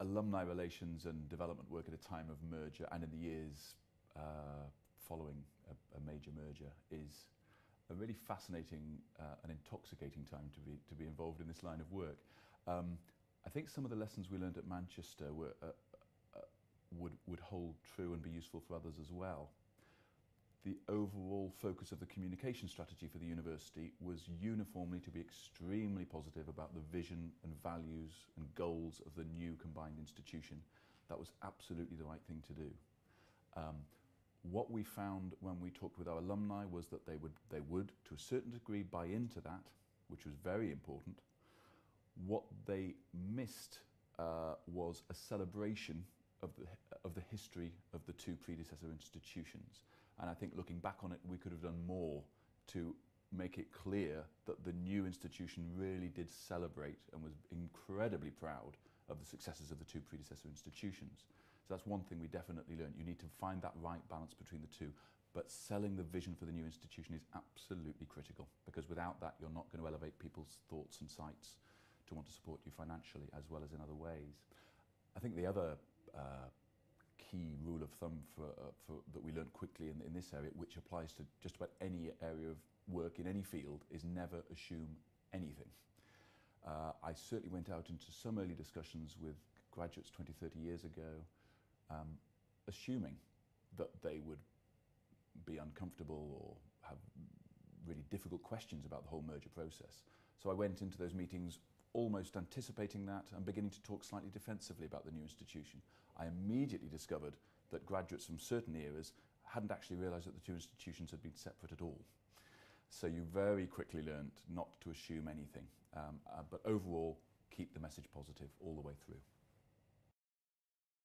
alumni relations and development work at a time of merger and in the years uh, following a, a major merger is a really fascinating uh, and intoxicating time to be to be involved in this line of work. Um, I think some of the lessons we learned at Manchester were uh, uh, would would hold true and be useful for others as well. The overall focus of the communication strategy for the university was uniformly to be extremely positive about the vision and values and goals of the new combined institution. That was absolutely the right thing to do. Um, what we found when we talked with our alumni was that they would, they would, to a certain degree, buy into that, which was very important. What they missed uh, was a celebration of the, of the history of the two predecessor institutions. And I think looking back on it, we could have done more to make it clear that the new institution really did celebrate and was incredibly proud of the successes of the two predecessor institutions. So that's one thing we definitely learned. You need to find that right balance between the two. But selling the vision for the new institution is absolutely critical because without that, you're not going to elevate people's thoughts and sights to want to support you financially as well as in other ways. I think the other uh, key rule of thumb for, uh, for, that we learned quickly in, in this area, which applies to just about any area of work in any field, is never assume anything. Uh, I certainly went out into some early discussions with graduates 20, 30 years ago um, assuming that they would be uncomfortable or have really difficult questions about the whole merger process. So I went into those meetings almost anticipating that and beginning to talk slightly defensively about the new institution. I immediately discovered that graduates from certain eras hadn't actually realised that the two institutions had been separate at all. So you very quickly learned not to assume anything, um, uh, but overall keep the message positive all the way through.